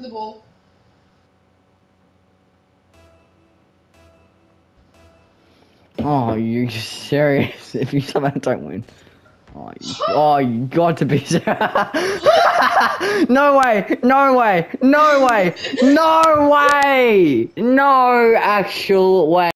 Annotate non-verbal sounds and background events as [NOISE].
the ball. Oh, you serious? If you somehow don't win. Oh, you, oh, you got to be [LAUGHS] serious. no way, no way, no way, no way, no actual way.